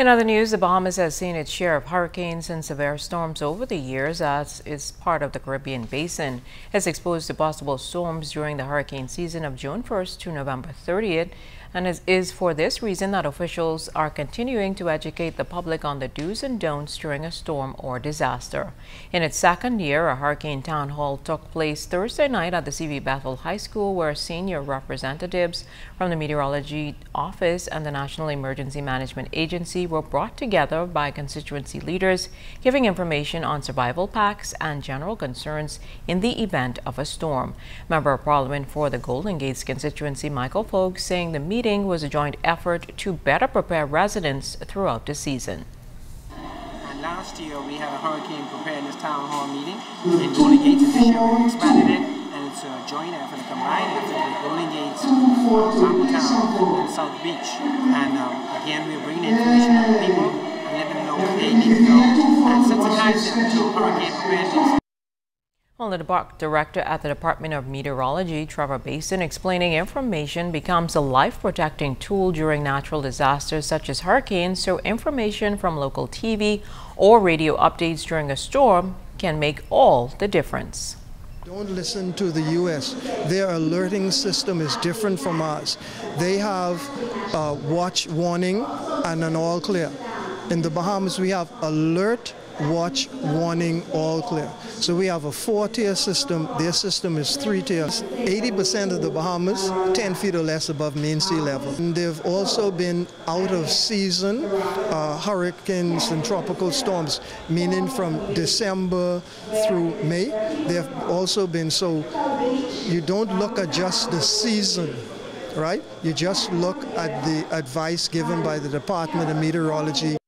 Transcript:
In other news, the Bahamas has seen its share of hurricanes and severe storms over the years as it's part of the Caribbean basin. It's exposed to possible storms during the hurricane season of June 1st to November 30th and it is for this reason that officials are continuing to educate the public on the do's and don'ts during a storm or disaster. In its second year, a hurricane town hall took place Thursday night at the CV Bethel High School where senior representatives from the Meteorology Office and the National Emergency Management Agency were brought together by constituency leaders giving information on survival packs and general concerns in the event of a storm. Member of Parliament for the Golden Gates constituency Michael Foulkes saying the meeting was a joint effort to better prepare residents throughout the season. And last year we had a hurricane preparedness town hall meeting in Golden Gates. This year we expanded it and it's a joint effort, a combined effort with Golden Gates, Town, and South Beach. And um, again, we're bringing information to people and let them know what they need to know and sensitize them to hurricane preparedness. Well, the director at the Department of Meteorology, Trevor Basden, explaining information becomes a life-protecting tool during natural disasters such as hurricanes, so information from local TV or radio updates during a storm can make all the difference. Don't listen to the U.S. Their alerting system is different from ours. They have a watch warning and an all clear. In the Bahamas, we have alert, watch, warning, all clear. So we have a four-tier system. Their system is three tiers. 80% of the Bahamas, 10 feet or less above mean sea level. And they've also been out of season uh, hurricanes and tropical storms, meaning from December through May. They've also been so you don't look at just the season right? You just look at the advice given by the Department of Meteorology